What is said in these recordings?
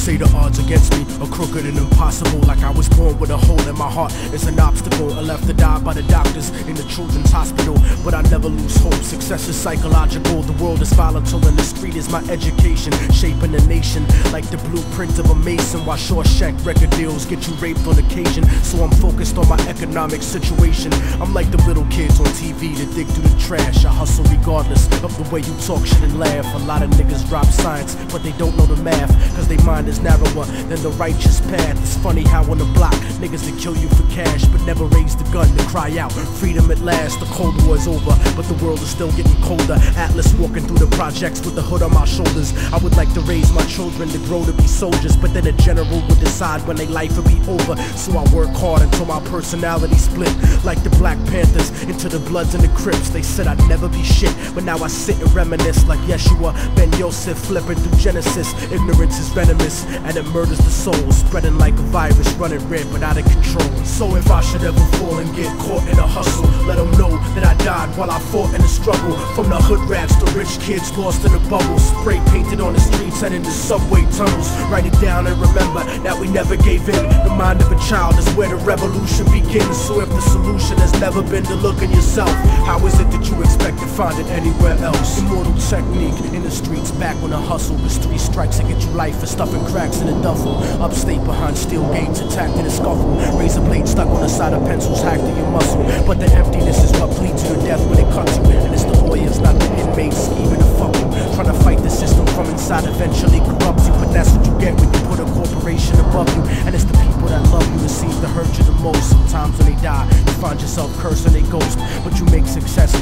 say the odds against me are crooked and impossible. Like I was born with a hole in my heart. It's an obstacle. I left to die by the doctors in the children's hospital. But I never lose hope. Success is psychological. The world is volatile and the street is my education. Shaping the nation like the blueprint of a mason. While Shawshank record deals get you raped on occasion. So I'm focused on my economic situation. I'm like the little kids on TV that dig through the trash. I hustle regardless of the way you talk shit and laugh. A lot of niggas drop science, but they don't know the math. Cause they mind is narrower than the righteous path. It's funny how on the block, niggas that kill you for cash, but never raise the gun to cry out. Freedom at last, the Cold War is over, but the world is still getting colder. Atlas walking through the projects with the hood on my shoulders. I would like to raise my children to grow to be soldiers, but then a general would decide when their life would be over. So I work hard until my personality split, like the Black Panthers into the Bloods and the Crips. They said I'd never be shit, but now I sit and reminisce like Yeshua, Ben Yosef, flipping through Genesis. Ignorance is venomous and it murders the soul, spreading like a virus, running rampant out of control. So if I should ever fall and get caught in a hustle, let them know that I died while I fought in the struggle. From the hood rats to rich kids lost in the bubbles, spray painted on the streets and in the subway tunnels. Write it down and remember that we never gave in. The mind of a child is where the revolution begins. So if the solution has never been to look in yourself, how is it that you expect to find it anywhere else? Immortal technique in the streets, back when the hustle. There's three strikes and get you life for stuffing cracks in a duffel. Upstate behind steel gates, attacked in a scuffle. Razor blade stuck on the side of pencils, hacked in your muscle. But the emptiness is what bleeds you to death when it cuts you. And it's the lawyers, not the inmates, scheming the fuck you. Trying to fight the system from inside eventually corrupts you. But that's what you get when you put a corporation above you. And it's the people that love you that seem to hurt you the most. Sometimes when they die, you find yourself cursing a ghost. But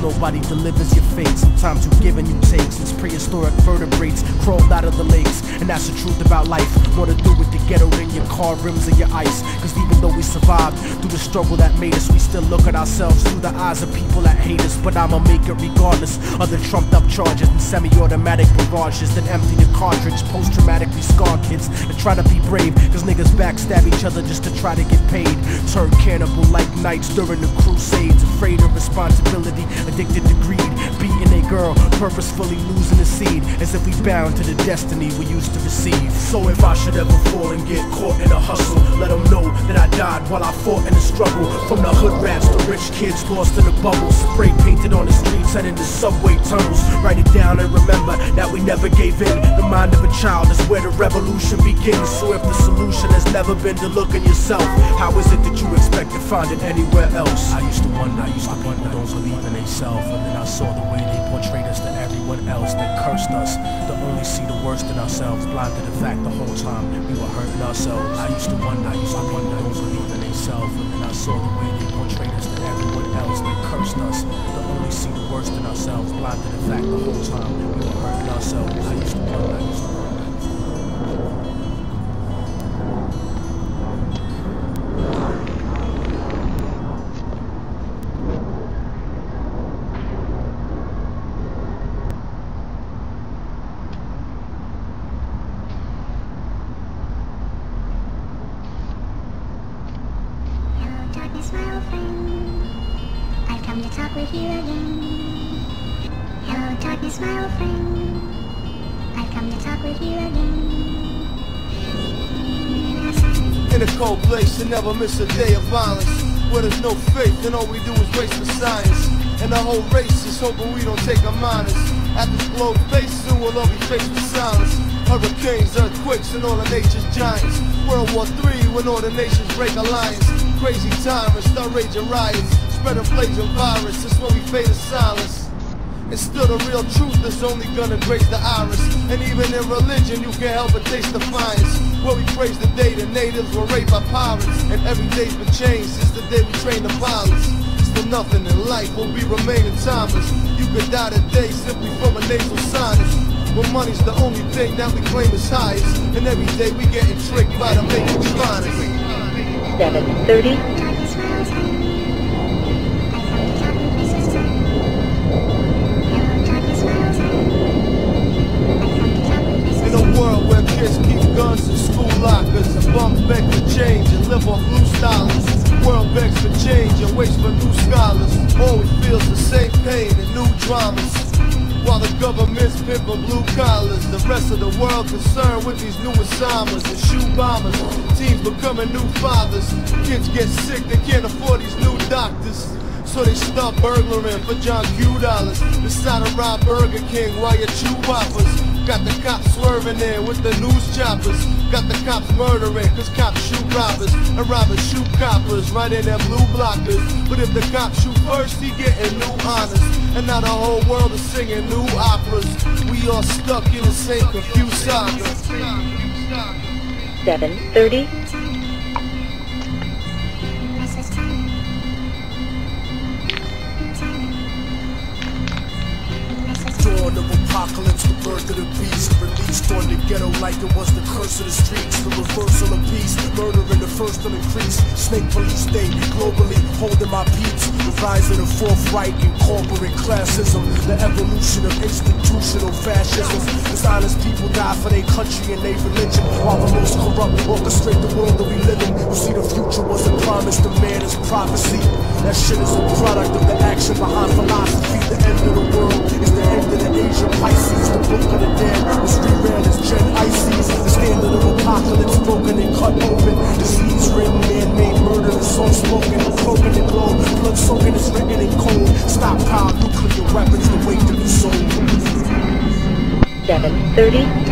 nobody delivers your fate. Sometimes you give and you take since prehistoric vertebrates crawled out of the lakes. And that's the truth about life. More to do with the ghetto than your car rims or your ice. Cause even though we survived through the struggle that made us, we still look at ourselves through the eyes of people that hate us. But I'ma make it regardless of the trumped up charges and semi automatic barrages that empty the cartridge. Post traumatically scarred kids that try to be brave. Cause niggas backstab each other just to try to get paid. Turn cannibal like knights during the crusades. Afraid of responsibility, addicted to greed. Beating a girl, purposefully losing the seed. As if we bound to the destiny we used to receive. So if I should ever fall and get caught in a hustle, let them know that I died while I fought in the struggle. From the hood rats to rich kids lost in the bubbles. Spray painted on the streets and in the subway tunnels. Write it down and remember that we never gave in. The mind of a child is where the revolution begins. So if the solution has never been to look in yourself, how is it that you expect to find it anywhere else? I used to wonder, I used to wonder, don't believe in themselves. And then I saw the way they portrayed us to everyone else. They cursed us to only see the worst in ourselves. Blind to the fact the whole time we were hurting ourselves. I used to wonder, I used to wonder, don't believe in themselves. And then I saw the way they portrayed us to everyone else. They cursed us to only see the worst in ourselves. Blind to the fact the whole time we were hurting ourselves. I used to wonder, I used to wonder. My old friend. I've come to talk with you again. Hello, darkness, my old friend. I've come to talk with you again. In a cold place, you never miss a day of violence. Where there's no faith, and all we do is race for science. And the whole race is hoping we don't take our minors. At this globe face, soon we'll all be faced with silence. Hurricanes, earthquakes, and all the nature's giants. World War III, when all the nations break alliance. Crazy tyrants start raging riots. Spreading plagues and virus, that's when we fade in silence. It's still the real truth that's only gonna graze the iris. And even in religion, you can't help but taste defiance. Where we praise the day the natives were raped by pirates. And every day's been changed since the day we trained the pilots. Still nothing in life will be remaining timeless. You could die today simply from a nasal sinus. But money's the only thing that we claim is highest. And every day we getting tricked by the making finest. 730. Darkness, my old friend. I've come to talk with Mrs. Sun. Hello, darkness, my old friend. I've come to talk with Mrs. In a world where kids keep guns school lockers and change and live. World begs for change and waits for new scholars. Always feels the same pain and new dramas. While the government's pimping blue collars, the rest of the world concerned with these new Osamas and shoe bombers. Teens becoming new fathers. Kids get sick, they can't afford these new doctors. So they start burglaring for John Q dollars. Decide to rob Burger King while you chew whoppers. Got the cops swerving in with the news choppers. Got the cops murdering, cause cops shoot robbers. And robbers shoot coppers right in their blue blockers. But if the cops shoot first, he getting new honors. And now the whole world is singing new operas. We all stuck in the same confused saga. 730, Restless time. Restless time. Dawn of apocalypse, the birth of the beast On the ghetto like it was the curse of the streets. The reversal of peace, murder in the first will increase Snake police state, globally holding my peace The rise of the fourth Reich in corporate classism. The evolution of institutional fascism. Dishonest people die for their country and their religion. While the most corrupt orchestrate the world that we live in. You see the future wasn't promised, the man is prophecy. That shit is a product of the action behind philosophy Stockpile nuclear